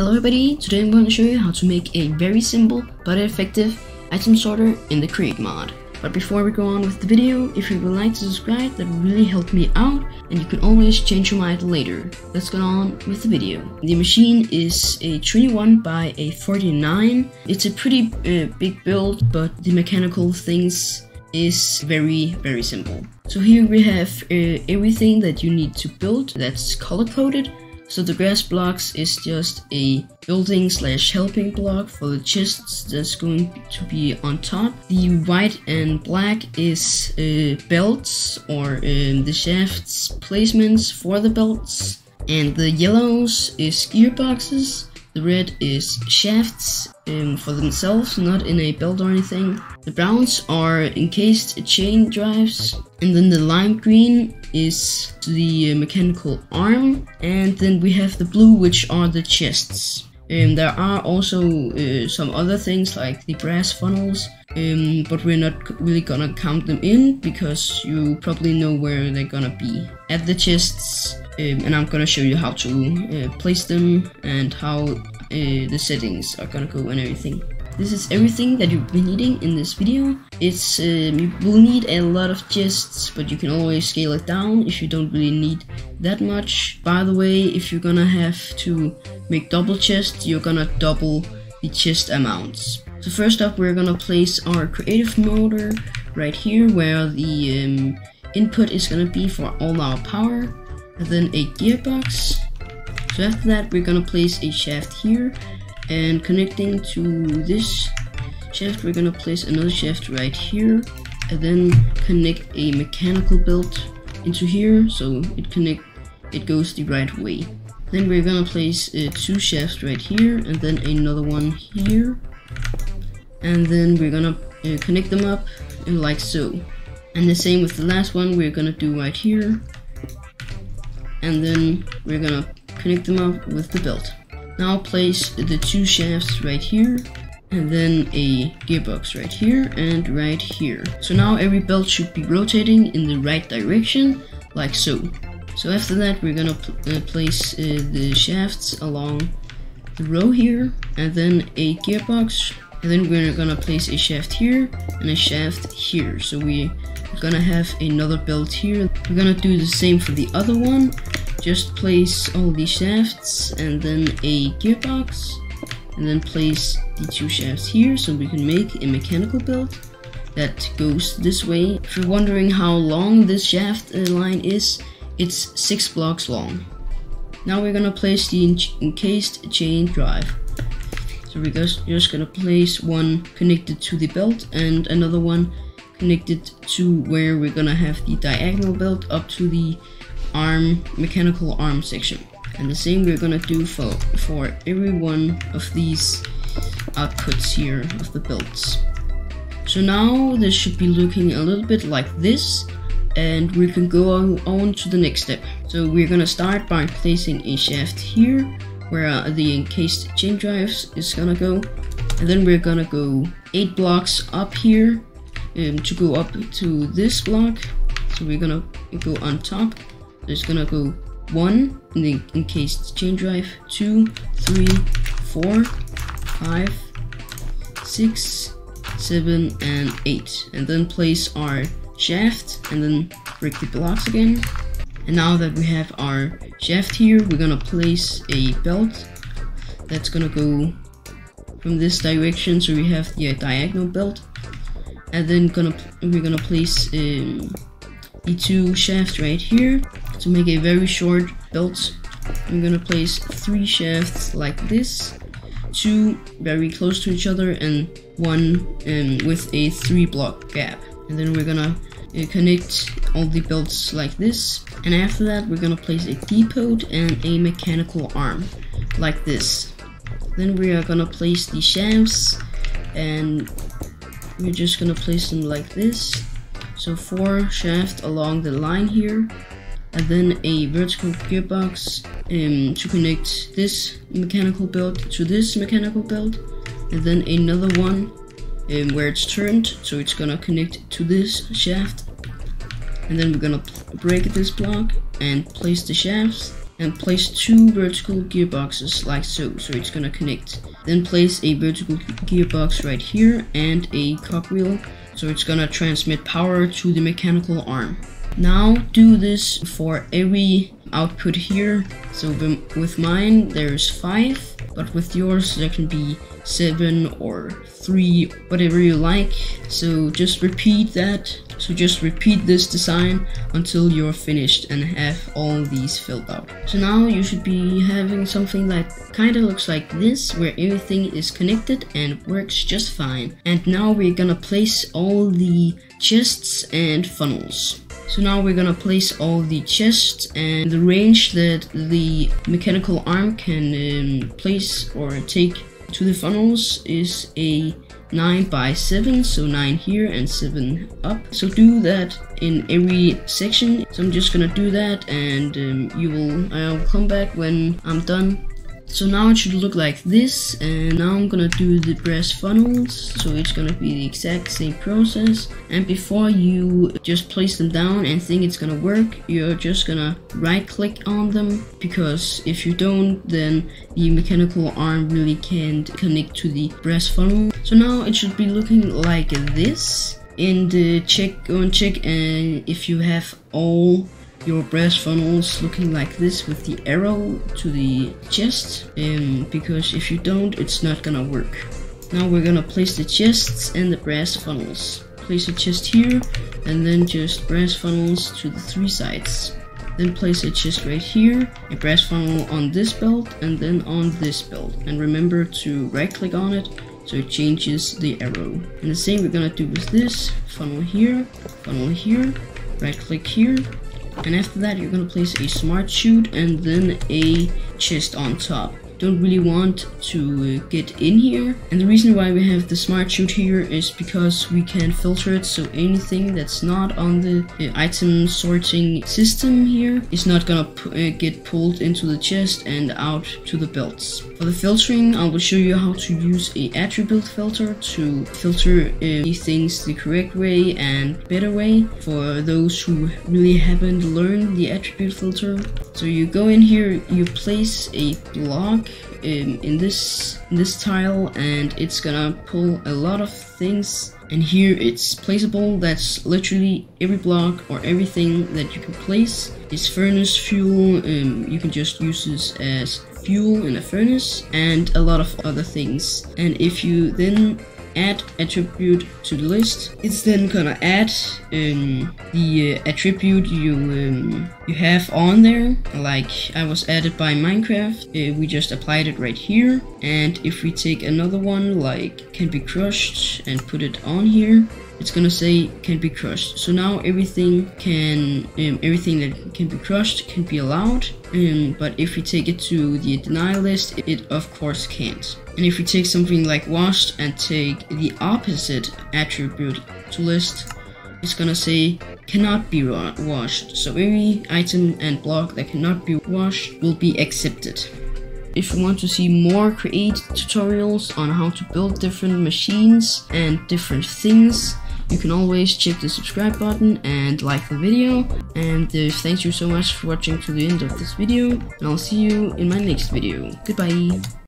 Hello everybody, today I'm going to show you how to make a very simple but effective item sorter in the Create mod. But before we go on with the video, if you would like to subscribe, that really help me out, and you can always change your mind later. Let's go on with the video. The machine is a 21 by a 49. It's a pretty uh, big build, but the mechanical things is very, very simple. So here we have uh, everything that you need to build that's color coded. So the grass blocks is just a building slash helping block for the chests that's going to be on top. The white and black is uh, belts or um, the shafts placements for the belts. And the yellows is gearboxes. The red is shafts um, for themselves, not in a belt or anything. The browns are encased chain drives. And then the lime green is the uh, mechanical arm, and then we have the blue, which are the chests. Um, there are also uh, some other things like the brass funnels, um, but we're not really gonna count them in because you probably know where they're gonna be at the chests, and I'm gonna show you how to uh, place them and how uh, the settings are gonna go and everything. This is everything that you've been needing in this video. It's um, You will need a lot of chests, but you can always scale it down if you don't really need that much. By the way, if you're gonna have to make double chests, you're gonna double the chest amounts. So first up, we're gonna place our creative motor right here, where the um, input is gonna be for all our power, and then a gearbox. So after that, we're gonna place a shaft here, and connecting to this shaft we're gonna place another shaft right here. And then connect a mechanical belt into here so it connect it goes the right way. Then we're gonna place uh, two shafts right here and then another one here. And then we're gonna uh, connect them up like so. And the same with the last one we're gonna do right here and then we're gonna connect them up with the belt now place the two shafts right here and then a gearbox right here and right here. So now every belt should be rotating in the right direction, like so. So after that we're gonna pl uh, place uh, the shafts along the row here and then a gearbox and then we're gonna place a shaft here and a shaft here. So we're gonna have another belt here. We're gonna do the same for the other one just place all the shafts and then a gearbox and then place the two shafts here so we can make a mechanical belt that goes this way. If you're wondering how long this shaft uh, line is, it's 6 blocks long. Now we're gonna place the encased chain drive. So we're just gonna place one connected to the belt and another one connected to where we're gonna have the diagonal belt up to the arm, mechanical arm section. And the same we're gonna do for, for every one of these outputs here of the belts. So now this should be looking a little bit like this and we can go on, on to the next step. So we're gonna start by placing a shaft here where uh, the encased chain drives is gonna go and then we're gonna go 8 blocks up here um, to go up to this block so we're gonna go on top there's gonna go one in the encased chain drive, two, three, four, five, six, seven, and eight. And then place our shaft and then break the blocks again. And now that we have our shaft here, we're gonna place a belt that's gonna go from this direction. So we have the diagonal belt, and then gonna we're gonna place um, the two shafts right here to make a very short belt. I'm gonna place three shafts like this, two very close to each other and one um, with a three block gap. And then we're gonna uh, connect all the belts like this. And after that, we're gonna place a depot and a mechanical arm like this. Then we are gonna place the shafts and we're just gonna place them like this so four shafts along the line here, and then a vertical gearbox um, to connect this mechanical belt to this mechanical belt, and then another one um, where it's turned, so it's gonna connect to this shaft. And then we're gonna break this block and place the shafts, and place two vertical gearboxes like so, so it's gonna connect. Then place a vertical gearbox right here and a cogwheel, so it's gonna transmit power to the mechanical arm. Now do this for every output here. So with mine there's five, but with yours there can be seven or three, whatever you like. So just repeat that. So just repeat this design until you're finished and have all these filled out. So now you should be having something that kind of looks like this, where everything is connected and works just fine. And now we're gonna place all the chests and funnels. So now we're gonna place all the chests and the range that the mechanical arm can um, place or take to the funnels is a 9 by 7 so 9 here and 7 up. So do that in every section. So I'm just gonna do that and um, you will I'll come back when I'm done so now it should look like this and now I'm gonna do the brass funnels. So it's gonna be the exact same process. And before you just place them down and think it's gonna work you're just gonna right click on them because if you don't then the mechanical arm really can't connect to the brass funnel. So now it should be looking like this. And uh, check go and check and if you have all your brass funnels looking like this with the arrow to the chest um, because if you don't it's not gonna work. Now we're gonna place the chests and the brass funnels. Place a chest here and then just brass funnels to the three sides. Then place a chest right here, a brass funnel on this belt and then on this belt. And remember to right click on it so it changes the arrow. And the same we're gonna do with this, funnel here, funnel here, right click here, and after that you're gonna place a smart chute and then a chest on top don't really want to uh, get in here. And the reason why we have the smart chute here is because we can filter it so anything that's not on the uh, item sorting system here is not gonna uh, get pulled into the chest and out to the belts. For the filtering, I will show you how to use a attribute filter to filter uh, things the correct way and better way for those who really haven't learned the attribute filter. So you go in here, you place a block in, in this in this tile and it's gonna pull a lot of things. And here it's placeable. That's literally every block or everything that you can place. Is furnace fuel um, you can just use this as fuel in a furnace and a lot of other things. And if you then add attribute to the list. It's then gonna add um, the uh, attribute you um, you have on there. Like I was added by Minecraft, uh, we just applied it right here. And if we take another one like can be crushed and put it on here, it's gonna say can be crushed. So now everything can, um, everything that can be crushed can be allowed. Um, but if we take it to the deny list, it of course can't. And if we take something like washed and take the opposite attribute to list, it's gonna say cannot be washed. So every item and block that cannot be washed will be accepted. If you want to see more create tutorials on how to build different machines and different things, you can always check the subscribe button and like the video. And uh, thank you so much for watching to the end of this video. And I'll see you in my next video. Goodbye.